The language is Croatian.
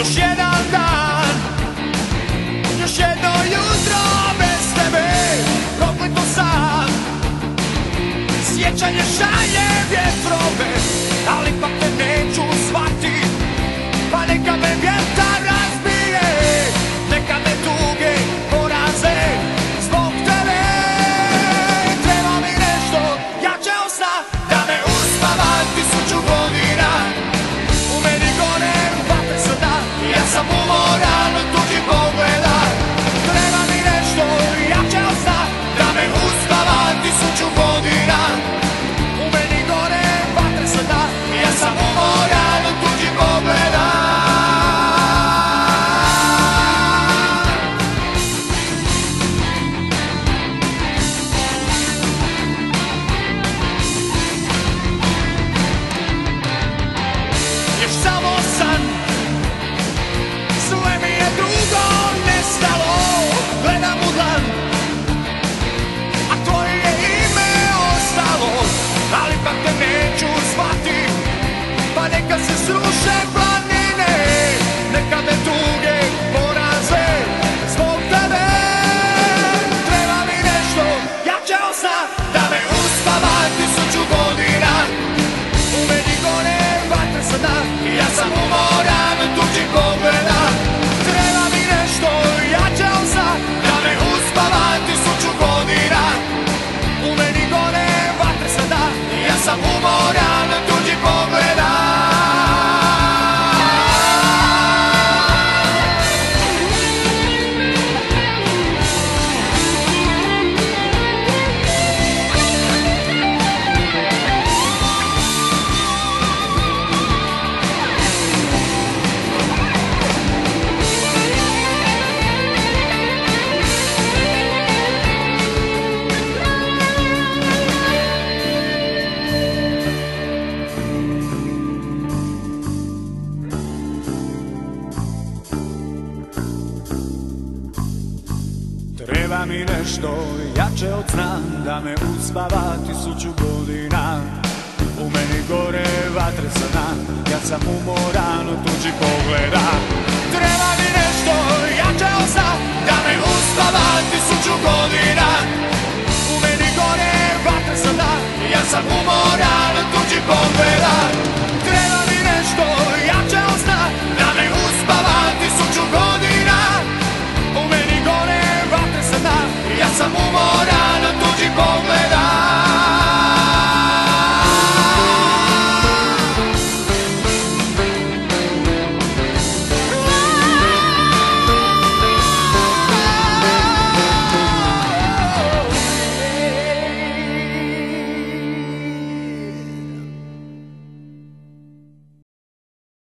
Już jeden dan Już jedno jutro bez tebe Pokój to sam. Zjeczenie wietru Mi nešto jače od sna Da me uspava tisuću godina. U meni gore vatre sada Ja sam umoran od tuđih pogleda Treba mi nešto jače od sna Da me uspava tisuću godina.